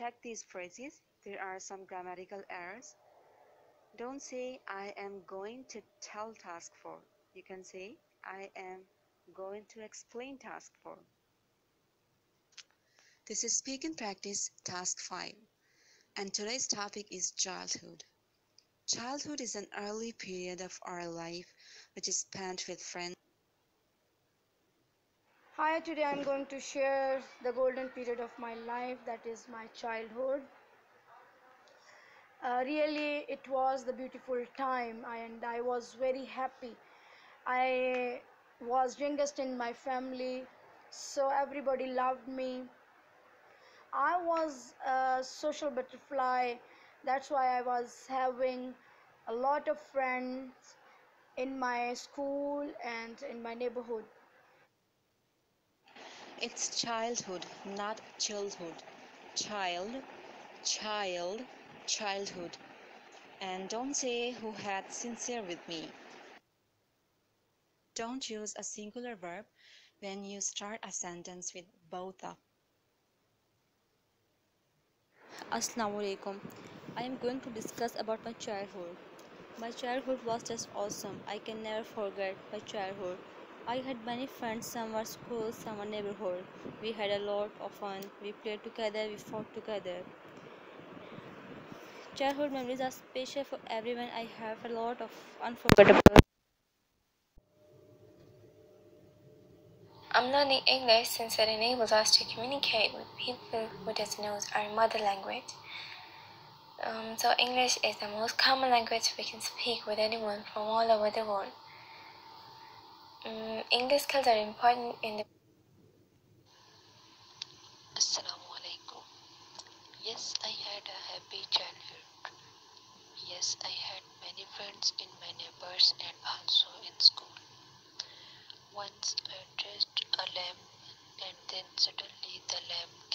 check these phrases. There are some grammatical errors. Don't say I am going to tell task 4. You can say I am going to explain task 4. This is Speak and Practice Task 5 and today's topic is childhood. Childhood is an early period of our life which is spent with friends. Hi, today I'm going to share the golden period of my life that is my childhood. Uh, really, it was the beautiful time and I was very happy. I was youngest in my family, so everybody loved me. I was a social butterfly, that's why I was having a lot of friends in my school and in my neighborhood. It's childhood, not childhood. Child, child, childhood. And don't say who had sincere with me. Don't use a singular verb when you start a sentence with both of. Assalamu alaikum. I am going to discuss about my childhood. My childhood was just awesome. I can never forget my childhood. I had many friends, some were school, some were neighborhood. We had a lot of fun. We played together, we fought together. Childhood memories are special for everyone. I have a lot of unforgettable. I'm learning English since it enables us to communicate with people who doesn't know our mother language. Um, so English is the most common language we can speak with anyone from all over the world. Um, English skills are important in the Assalamu alaikum. Yes, I had a happy childhood. Yes, I had many friends in my neighbors and also in school. Once I touched a lamp and then suddenly the lamp